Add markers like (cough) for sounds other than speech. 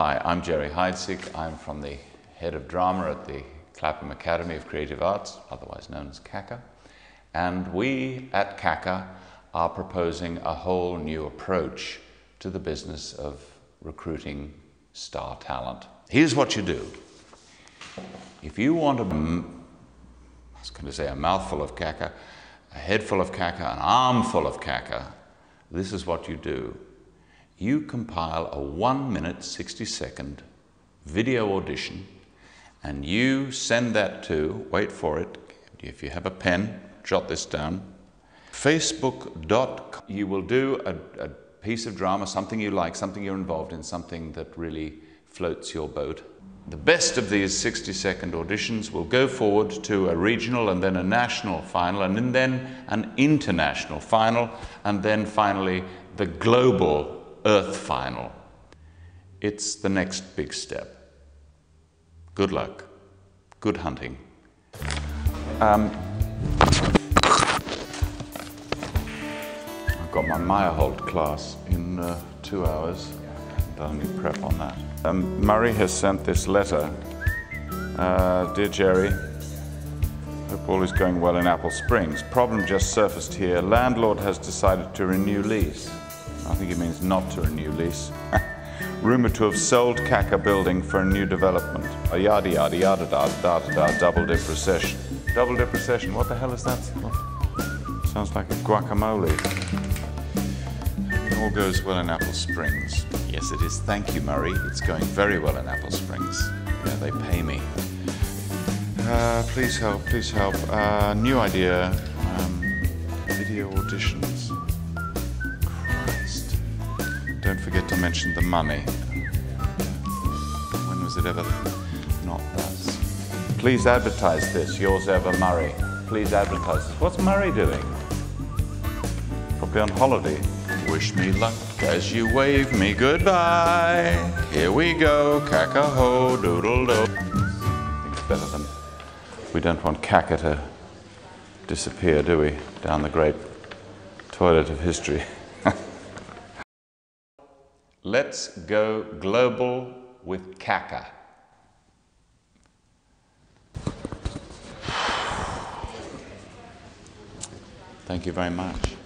I'm Jerry Heidsieck. I'm from the head of drama at the Clapham Academy of Creative Arts, otherwise known as CACA. And we at CACA are proposing a whole new approach to the business of recruiting star talent. Here's what you do. If you want a, I was going to say a mouthful of caca, a head full of caca, an armful of caca, this is what you do. You compile a 1 minute 60 second video audition and you send that to, wait for it, if you have a pen, jot this down, facebook.com. You will do a, a piece of drama, something you like, something you're involved in, something that really floats your boat. The best of these 60 second auditions will go forward to a regional and then a national final, and then an international final, and then finally the global Earth final. It's the next big step. Good luck. Good hunting. Um, I've got my Meyerhold class in uh, two hours. Done any prep on that. Um, Murray has sent this letter. Uh, Dear Jerry, hope all is going well in Apple Springs. Problem just surfaced here. Landlord has decided to renew lease. I think he means not to renew lease. (laughs) Rumored to have sold CACA building for a new development. A yada yada yada da da da da double dip recession. Double dip recession, what the hell is that? Sounds like a guacamole. All goes well in Apple Springs. Yes, it is. Thank you, Murray. It's going very well in Apple Springs. Yeah, they pay me. Uh, please help, please help. Uh, new idea. Um, video auditions. Don't forget to mention the money. When was it ever not thus? Please advertise this. Yours ever, Murray. Please advertise this. What's Murray doing? Probably on holiday. Wish me luck as you wave me goodbye. Here we go, caca-ho, doodle-do. It's better than... We don't want caca to disappear, do we? Down the great toilet of history. (laughs) Let's go global with caca. Thank you very much.